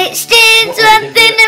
It stands one thing